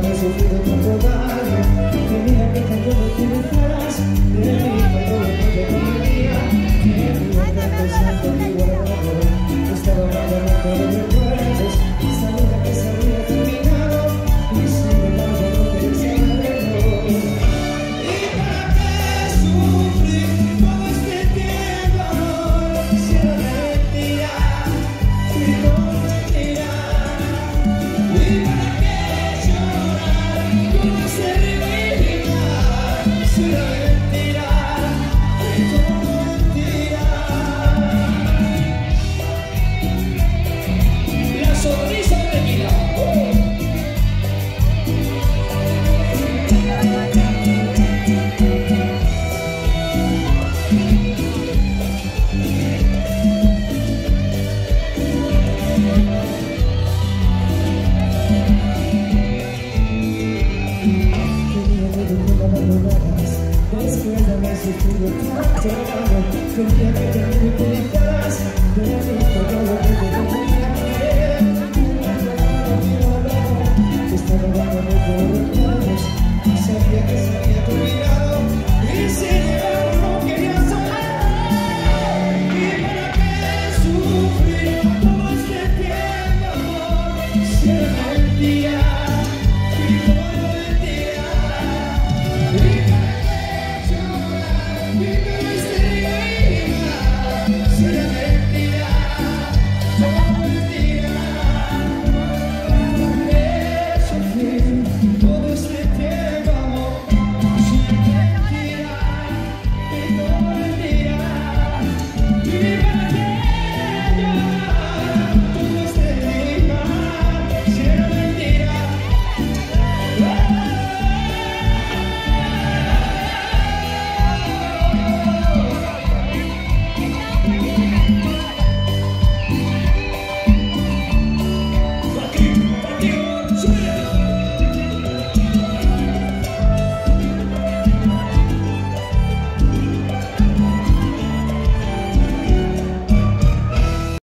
que me sufrido por your letters. They the that to the feel you're down. Couldn't